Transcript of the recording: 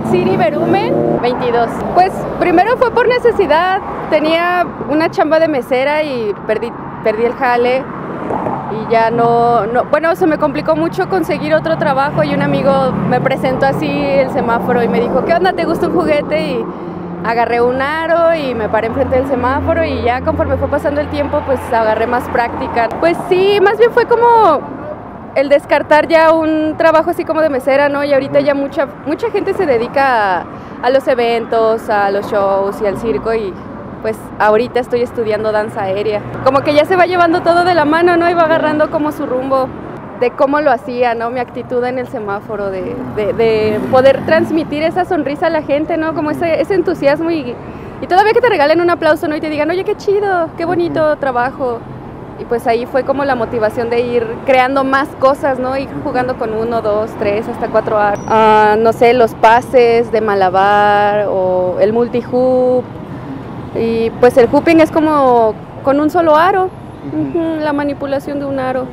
Yatsiri Berumen, 22. Pues primero fue por necesidad, tenía una chamba de mesera y perdí, perdí el jale y ya no, no, bueno, se me complicó mucho conseguir otro trabajo y un amigo me presentó así el semáforo y me dijo, ¿qué onda? ¿Te gusta un juguete? Y agarré un aro y me paré enfrente del semáforo y ya conforme fue pasando el tiempo pues agarré más práctica. Pues sí, más bien fue como el descartar ya un trabajo así como de mesera, ¿no? Y ahorita ya mucha, mucha gente se dedica a, a los eventos, a los shows y al circo y pues ahorita estoy estudiando danza aérea. Como que ya se va llevando todo de la mano, ¿no? Y va agarrando como su rumbo de cómo lo hacía, ¿no? Mi actitud en el semáforo, de, de, de poder transmitir esa sonrisa a la gente, ¿no? Como ese, ese entusiasmo y, y, todavía que te regalen un aplauso, ¿no? Y te digan, oye, qué chido, qué bonito trabajo. Y pues ahí fue como la motivación de ir creando más cosas, ¿no? Ir jugando con uno, dos, tres, hasta cuatro. Uh, no sé, los pases de malabar o el multi-hoop. Y pues el hooping es como con un solo aro, uh -huh, la manipulación de un aro.